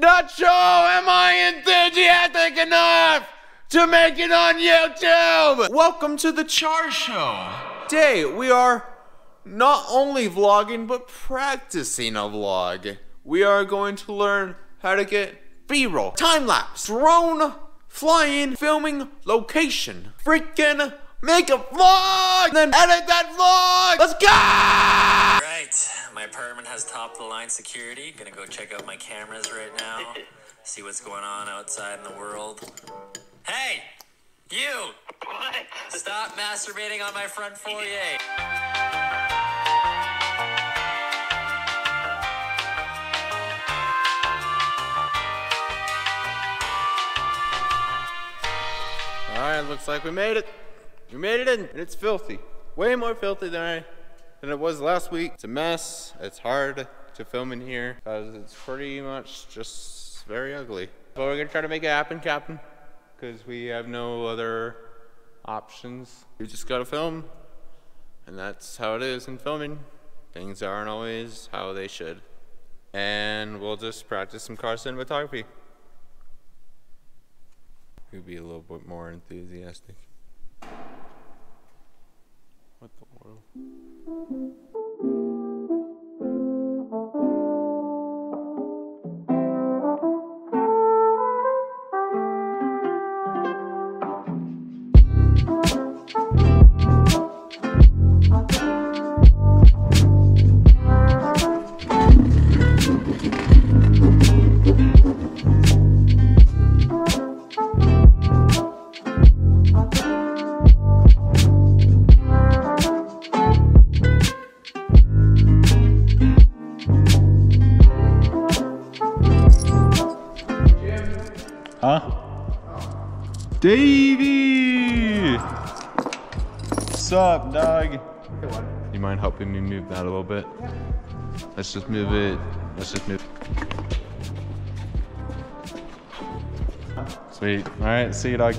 Sure am I enthusiastic enough to make it on YouTube! Welcome to the Char Show. Today we are not only vlogging but practicing a vlog. We are going to learn how to get B-roll, time lapse, drone, flying, filming, location, freaking make a vlog, then edit that vlog. Let's go! Right, my apartment has top of the line security. Gonna go check out my cameras right now, see what's going on outside in the world. Hey, you! What? Stop masturbating on my front foyer. Alright, looks like we made it. We made it in, and it's filthy. Way more filthy than I than it was last week. It's a mess. It's hard to film in here because it's pretty much just very ugly. But we're gonna try to make it happen, Captain, because we have no other options. We just gotta film, and that's how it is in filming. Things aren't always how they should. And we'll just practice some car cinematography. We'll be a little bit more enthusiastic. What Davey! What's up, dog? You mind helping me move that a little bit? Let's just move it. Let's just move. Sweet. All right, see you, dog.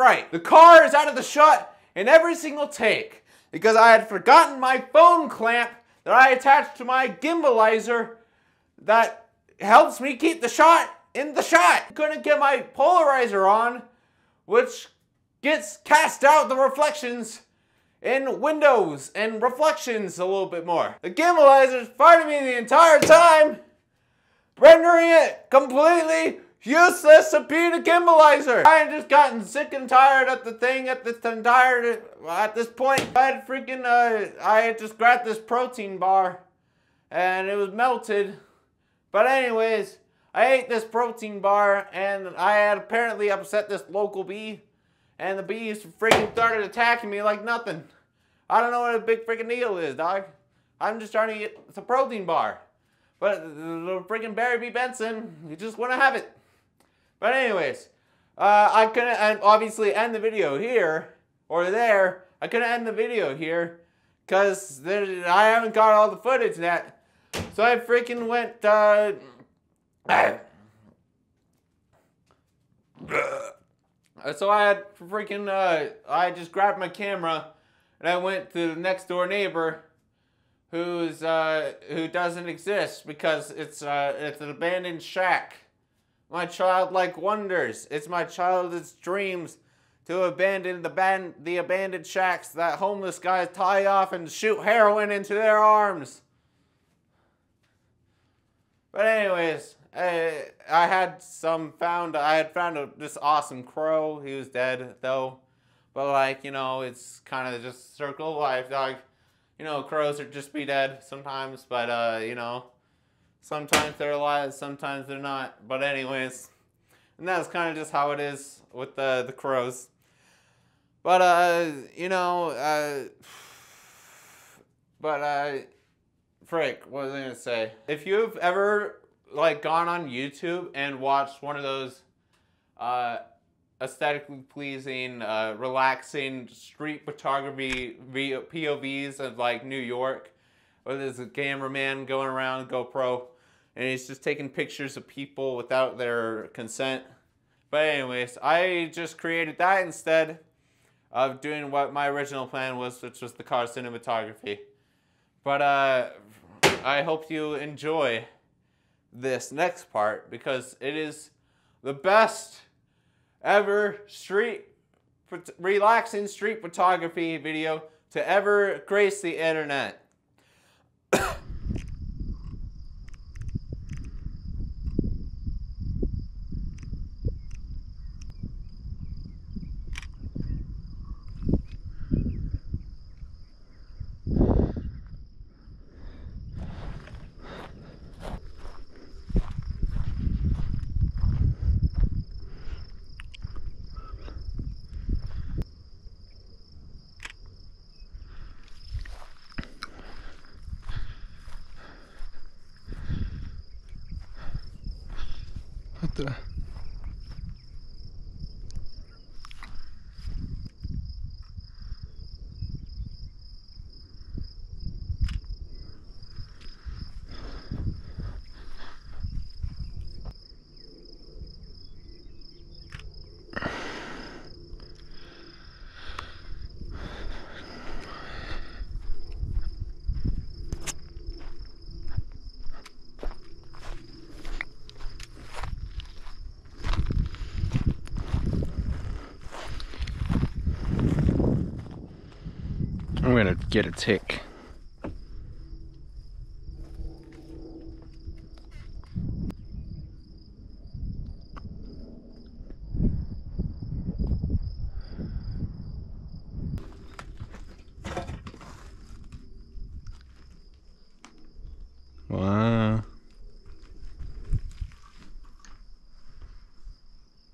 Right. The car is out of the shot in every single take because I had forgotten my phone clamp that I attached to my gimbalizer that helps me keep the shot in the shot. Couldn't get my polarizer on, which gets cast out the reflections in windows and reflections a little bit more. The gimbalizer's fighting me the entire time, rendering it completely useless the gimbalizer. I had just gotten sick and tired of the thing at this and tired at this point. I had freaking uh I had just grabbed this protein bar and it was melted. But anyways, I ate this protein bar and I had apparently upset this local bee and the bees freaking started attacking me like nothing. I don't know what a big freaking deal is, dog. I'm just trying to get some protein bar. But the freaking Barry B. Benson, you just want to have it. But anyways, uh, I couldn't and obviously end the video here or there. I couldn't end the video here because I haven't got all the footage yet. So I freaking went. Uh, So I had freaking, uh, I just grabbed my camera and I went to the next door neighbor who's, uh, who doesn't exist because it's, uh, it's an abandoned shack. My childlike wonders. It's my childhood's dreams to abandon the ban- the abandoned shacks that homeless guys tie off and shoot heroin into their arms. But anyways, I, I had some found. I had found a, this awesome crow. He was dead though, but like you know, it's kind of just circle of life, dog. You know, crows are just be dead sometimes, but uh, you know, sometimes they're alive, sometimes they're not. But anyways, and that's kind of just how it is with the the crows. But uh, you know, uh, but uh frick, what was I gonna say? If you've ever like gone on YouTube and watched one of those uh aesthetically pleasing, uh, relaxing street photography POVs of like New York, where there's a cameraman going around GoPro and he's just taking pictures of people without their consent. But anyways, I just created that instead of doing what my original plan was, which was the car cinematography. But uh, I hope you enjoy this next part because it is the best ever street relaxing street photography video to ever grace the internet. What the? I'm gonna get a tick. Wow.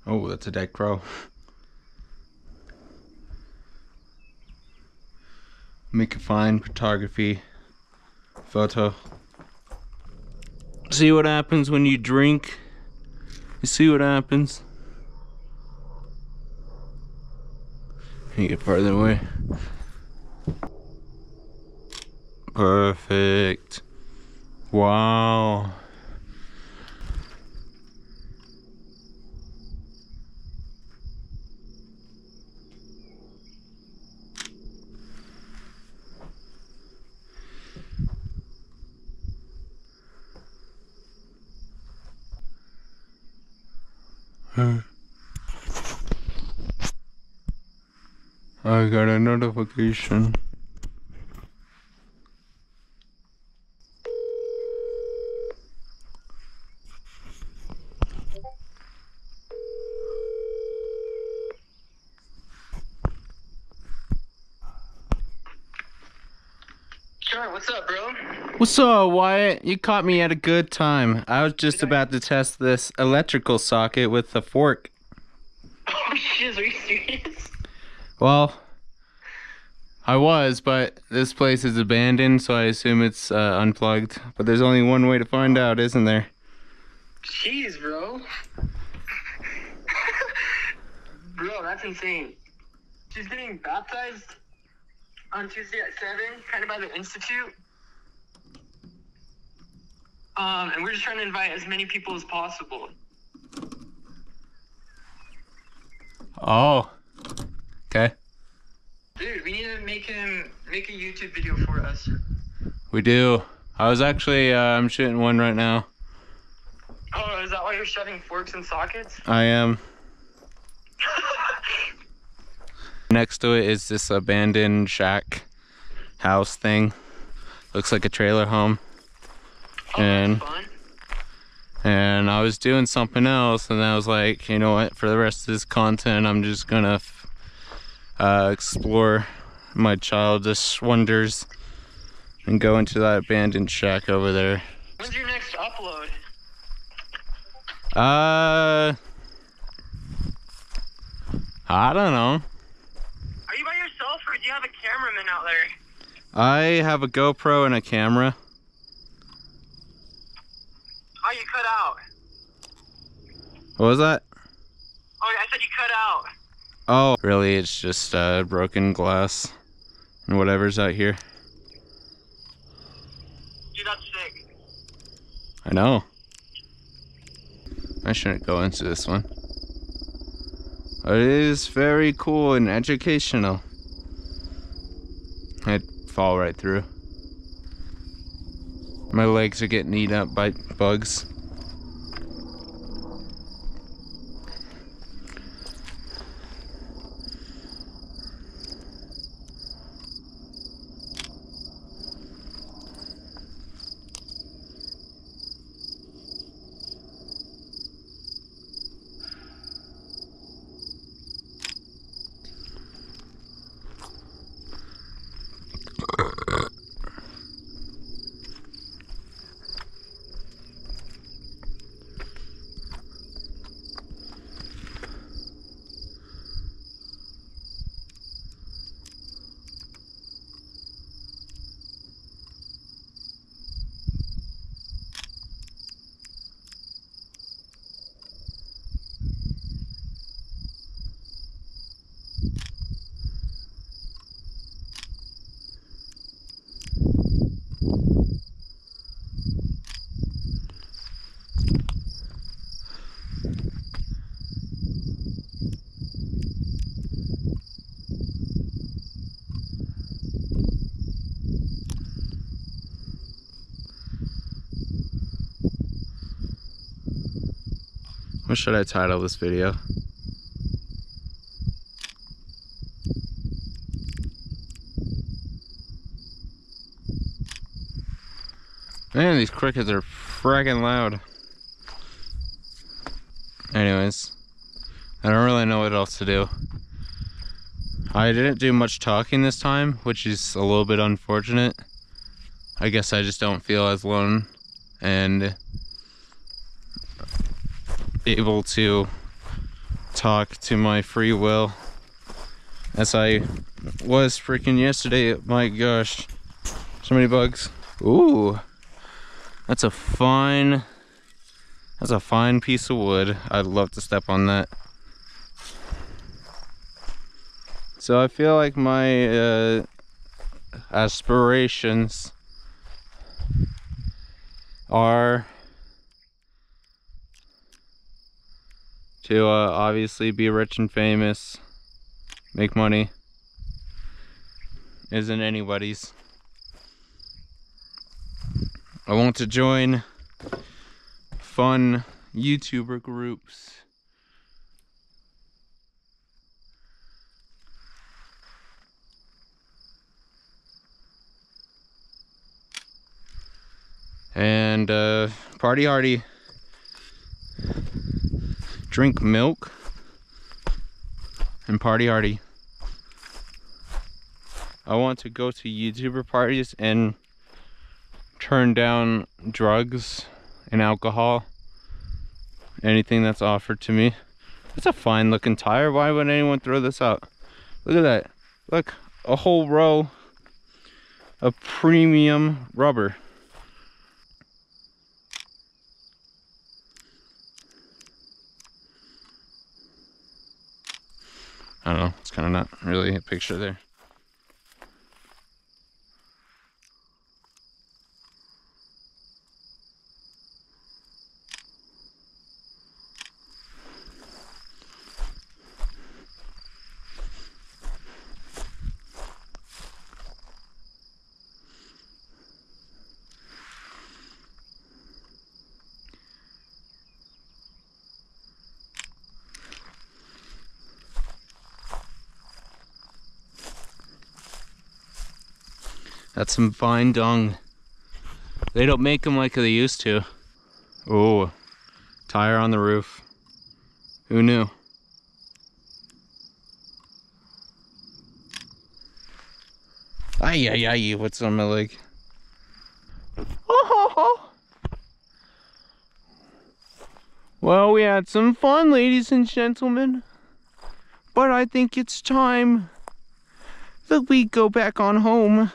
Oh, that's a dead crow. make a fine photography photo. See what happens when you drink. You see what happens. You get farther away. Perfect. Wow. Uh, I got a notification. Sure, what's up, bro? What's up, Wyatt? You caught me at a good time. I was just about to test this electrical socket with a fork. Oh shit, are you serious? Well, I was, but this place is abandoned, so I assume it's uh, unplugged. But there's only one way to find out, isn't there? Jeez, bro. bro, that's insane. She's getting baptized on Tuesday at 7, kind of by the Institute. Um, and we're just trying to invite as many people as possible. Oh. Okay. Dude, we need to make him make a YouTube video for us. We do. I was actually, uh, I'm shooting one right now. Oh, is that why you're shoving forks in sockets? I am. Next to it is this abandoned shack house thing. Looks like a trailer home. Oh, And- And I was doing something else, and I was like, you know what? For the rest of this content, I'm just gonna f- uh, explore my childish wonders and go into that abandoned shack over there. When's your next upload? Uh, I don't know. Are you by yourself or do you have a cameraman out there? I have a GoPro and a camera. Oh, you cut out. What was that? Oh, I said you cut out. Oh, really? It's just uh, broken glass and whatever's out here. Dude, that's sick. I know. I shouldn't go into this one. It is very cool and educational. I'd fall right through. My legs are getting eaten up by bugs. What should I title this video? Man, these crickets are fragging loud. Anyways, I don't really know what else to do. I didn't do much talking this time, which is a little bit unfortunate. I guess I just don't feel as alone and able to talk to my free will as I was freaking yesterday. My gosh, so many bugs. Ooh, that's a fine, that's a fine piece of wood. I'd love to step on that. So I feel like my uh, aspirations are to uh, obviously be rich and famous, make money. Isn't anybody's. I want to join fun YouTuber groups. And uh, party hardy drink milk and party hardy. I want to go to YouTuber parties and turn down drugs and alcohol. Anything that's offered to me. It's a fine looking tire. Why would anyone throw this out? Look at that. Look, a whole row of premium rubber. I don't know. It's kind of not really a picture there. That's some fine dung. They don't make them like they used to. Oh, tire on the roof. Who knew? Ay, ay, ay, what's on my leg? Oh, Well, we had some fun, ladies and gentlemen. But I think it's time that we go back on home.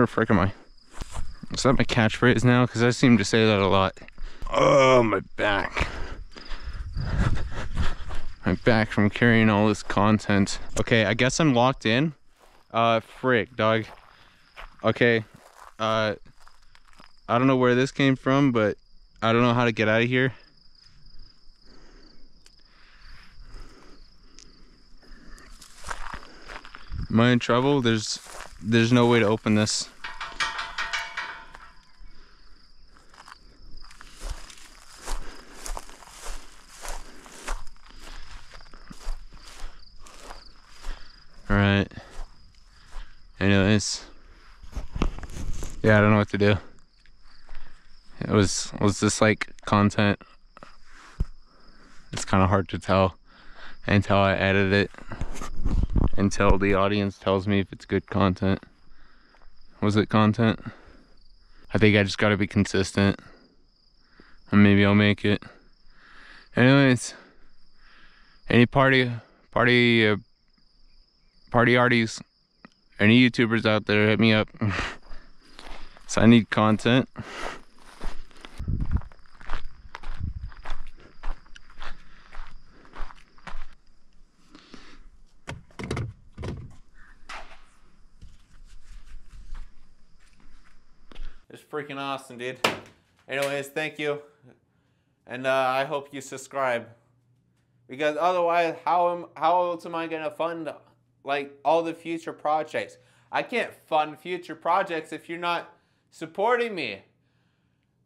Where the frick am I? Is that my catchphrase now? Because I seem to say that a lot. Oh, my back. my back from carrying all this content. Okay, I guess I'm locked in. Uh, frick, dog. Okay, uh, I don't know where this came from, but I don't know how to get out of here. Am I in trouble? There's there's no way to open this. Alright. Anyways. Yeah, I don't know what to do. It was was this like content? It's kind of hard to tell until I edit it. Until the audience tells me if it's good content. Was it content? I think I just got to be consistent. And maybe I'll make it. Anyways, any party party uh, party arties, any YouTubers out there, hit me up. so I need content. Freaking awesome, dude. Anyways, thank you. And uh, I hope you subscribe. Because otherwise, how am how else am I gonna fund like all the future projects? I can't fund future projects if you're not supporting me.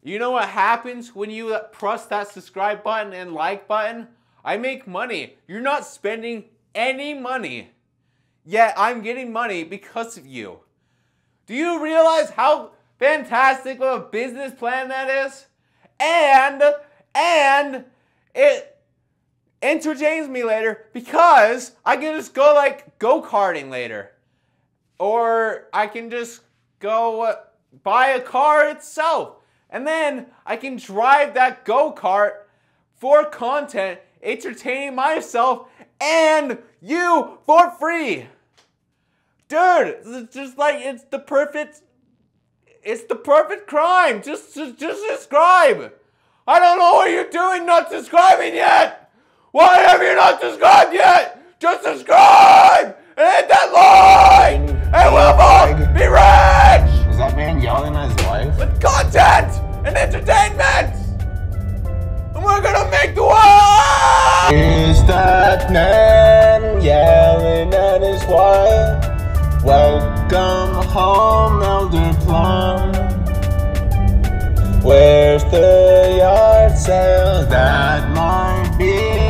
You know what happens when you press that subscribe button and like button? I make money. You're not spending any money. Yet I'm getting money because of you. Do you realize how fantastic of a business plan that is? And and it entertains me later because I can just go like go-karting later. Or I can just go uh, buy a car itself. And then I can drive that go-kart for content, entertaining myself and you for free. Dude, it's just like it's the perfect it's the perfect crime. Just just, just subscribe. I don't know what you're doing not subscribing yet. Why have you not subscribed yet? Just subscribe and hit that like and we'll both be rich Is that man yelling at his wife? with content and entertainment. And we're gonna make the world. Is that man yelling at his wife? Welcome home, Elder Plum. Where's the yard sale? That might be